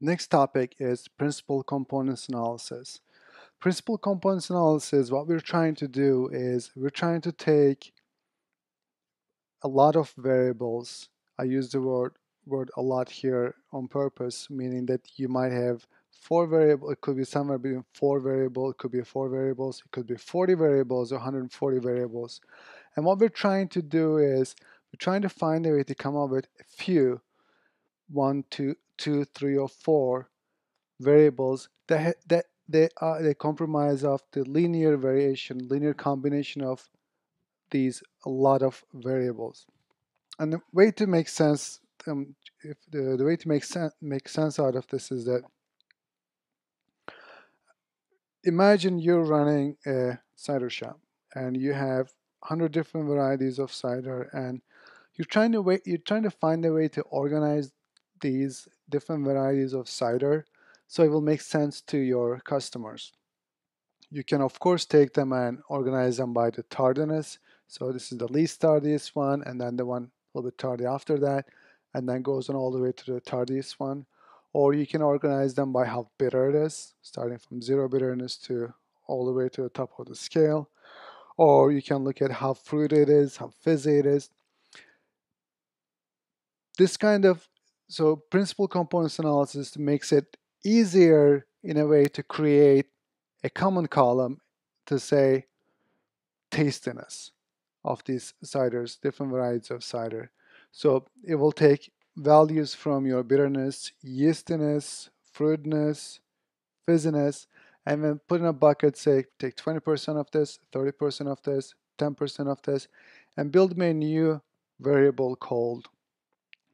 Next topic is principal components analysis. Principal components analysis, what we're trying to do is we're trying to take a lot of variables. I use the word word a lot here on purpose, meaning that you might have four variables, it could be somewhere between four variables, it could be four variables, it could be 40 variables or 140 variables. And what we're trying to do is we're trying to find a way to come up with a few, one, two, two, three, or four variables that that they are they comprise of the linear variation, linear combination of these a lot of variables. And the way to make sense, um, if the, the way to make sense make sense out of this is that imagine you're running a cider shop and you have 100 different varieties of cider and you're trying to wait you're trying to find a way to organize these different varieties of cider so it will make sense to your customers. You can of course take them and organize them by the tardiness. So this is the least tardiest one and then the one a little bit tardy after that and then goes on all the way to the tardiest one. Or you can organize them by how bitter it is, starting from zero bitterness to all the way to the top of the scale. Or you can look at how fruity it is, how fizzy it is. This kind of so principal components analysis makes it easier in a way to create a common column to say tastiness of these ciders, different varieties of cider. So it will take values from your bitterness, yeastiness, fruitiness, fizziness, and then put in a bucket, say, take 20% of this, 30% of this, 10% of this, and build me a new variable called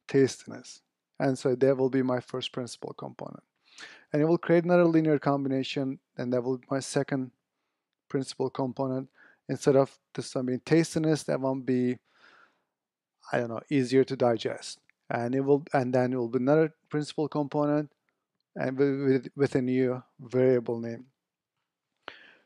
tastiness. And so that will be my first principal component. And it will create another linear combination, and that will be my second principal component. Instead of this one being tastiness, that one be, I don't know, easier to digest. And it will, and then it will be another principal component, and with, with a new variable name.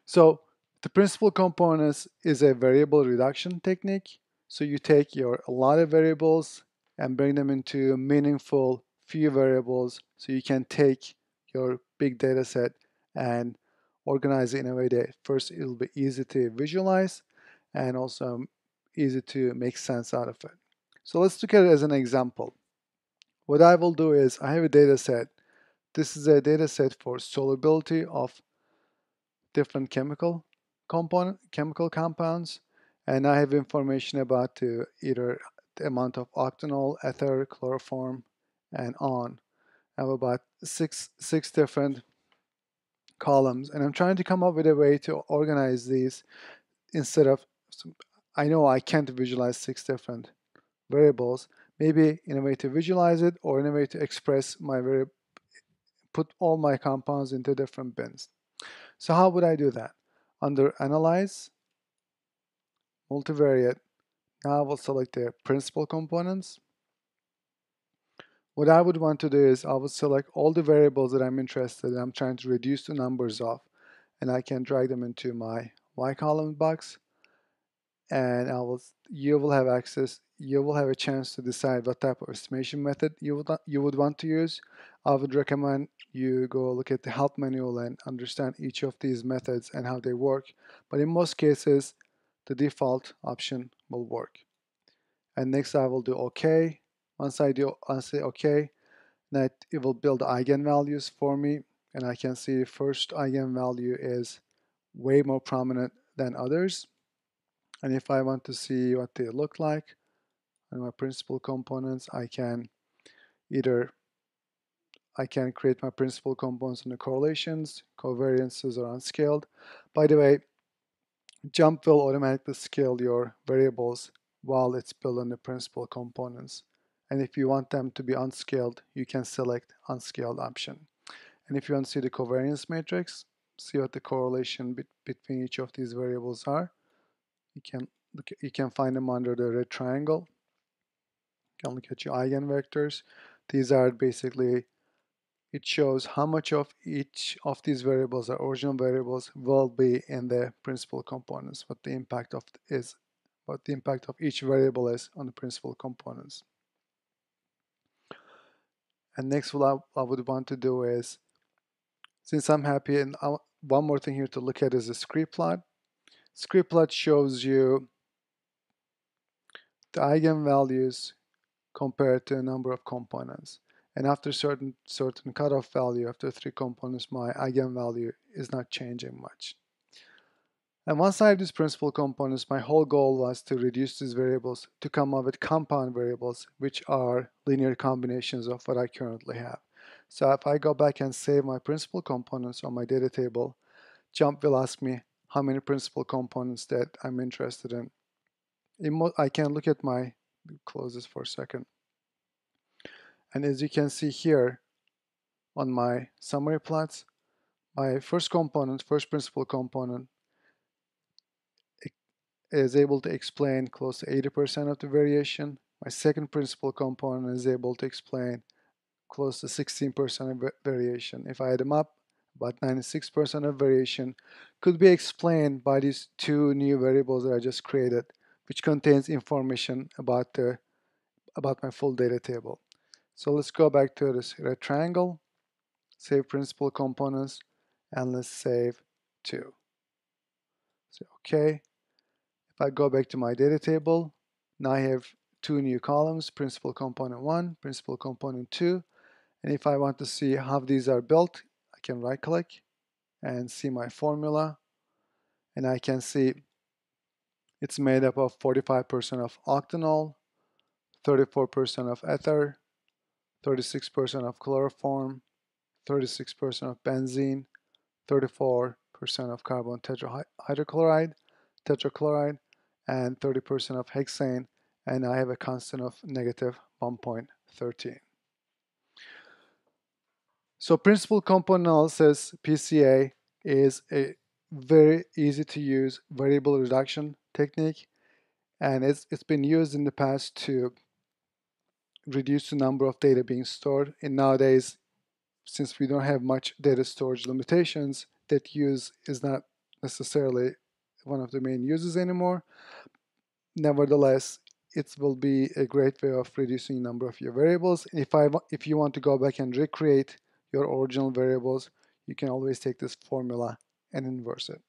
So the principal components is a variable reduction technique. So you take your a lot of variables and bring them into meaningful few variables so you can take your big data set and organize it in a way that first it'll be easy to visualize and also easy to make sense out of it. So let's look at it as an example. What I will do is I have a data set. This is a data set for solubility of different chemical component chemical compounds and I have information about the either the amount of octanol, ether, chloroform, and on. I have about six, six different columns, and I'm trying to come up with a way to organize these instead of, I know I can't visualize six different variables, maybe in a way to visualize it or in a way to express my very, put all my compounds into different bins. So how would I do that? Under Analyze, Multivariate, now I will select the principal components. What I would want to do is I would select all the variables that I'm interested in, I'm trying to reduce the numbers of, and I can drag them into my Y column box. And I will, you will have access, you will have a chance to decide what type of estimation method you would, you would want to use. I would recommend you go look at the help manual and understand each of these methods and how they work. But in most cases, the default option will work. And next I will do OK. Once I do I say OK, that it will build eigenvalues for me and I can see first eigenvalue is way more prominent than others. And if I want to see what they look like and my principal components, I can either I can create my principal components in the correlations, covariances are unscaled. By the way, JMP will automatically scale your variables while it's building the principal components. And if you want them to be unscaled, you can select unscaled option. And if you want to see the covariance matrix, see what the correlation be between each of these variables are, you can look you can find them under the red triangle. You can look at your eigenvectors. These are basically it shows how much of each of these variables or original variables will be in the principal components, what the impact of is, what the impact of each variable is on the principal components. And next what I, I would want to do is, since I'm happy, and I, one more thing here to look at is a scree plot. Scree plot shows you the eigenvalues compared to a number of components. And after certain certain cutoff value, after three components, my eigenvalue is not changing much. And once I have these principal components, my whole goal was to reduce these variables to come up with compound variables, which are linear combinations of what I currently have. So if I go back and save my principal components on my data table, JMP will ask me how many principal components that I'm interested in. in I can look at my, close this for a second. And as you can see here on my summary plots, my first component, first principal component, is able to explain close to 80% of the variation. My second principal component is able to explain close to 16% of variation. If I add them up, about 96% of variation could be explained by these two new variables that I just created, which contains information about the about my full data table. So let's go back to this red triangle, save principal components, and let's save two. So okay, if I go back to my data table, now I have two new columns, principal component 1, principal component 2. And if I want to see how these are built, I can right click and see my formula. And I can see it's made up of 45% of octanol, 34% of ether, 36% of chloroform, 36% of benzene, 34% of carbon tetrahydrochloride, tetrachloride, and 30% of hexane, and I have a constant of negative 1.13. So principal component analysis, PCA, is a very easy to use variable reduction technique and it's, it's been used in the past to reduce the number of data being stored. And nowadays since we don't have much data storage limitations that use is not necessarily one of the main uses anymore. Nevertheless it will be a great way of reducing number of your variables. If I if you want to go back and recreate your original variables, you can always take this formula and inverse it.